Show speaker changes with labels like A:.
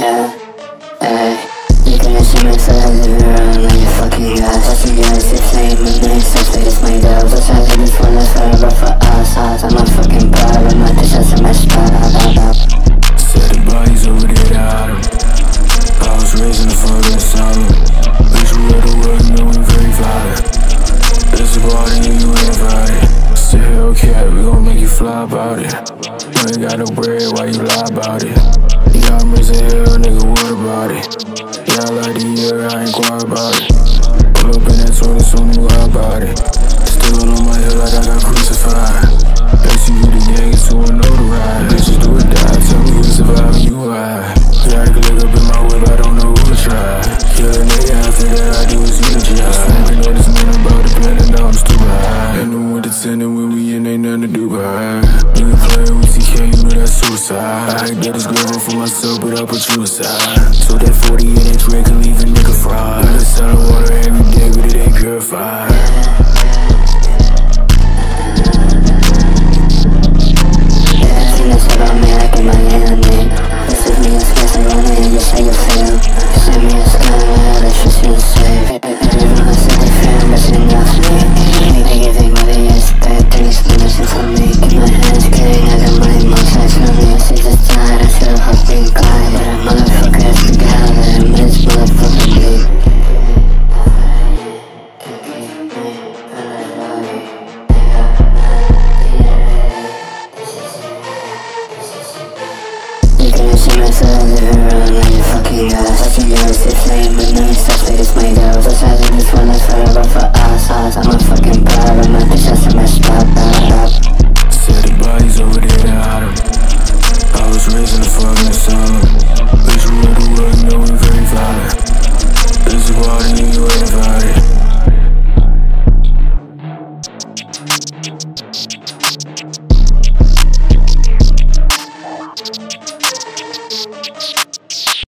A: Yeah. Uh, you can assume it's a living room like you fucking got
B: fly about it. You ain't got no bread, why you lie about it? Yeah, I'm raising hell, nigga, what about it? Yeah, I like the year, I ain't quiet about it. Pull up in that 20, so soon you about it. Still on my head like I got crucified. SUV the gang, so I know the ride. Bitches do or die, tell me who survive, you I. Yeah, I can look up in my whip, I don't know who to try. Yeah, nigga, after that, I do is you the job. Nothing to do but hide. Nigga playing with TK, you know that's suicide. I get this girl for myself, but I'll put you aside. So that 40 in that drink can leave a nigga fried. Was raised in the fucking asylum. Bitch, we the world, you know we very violent.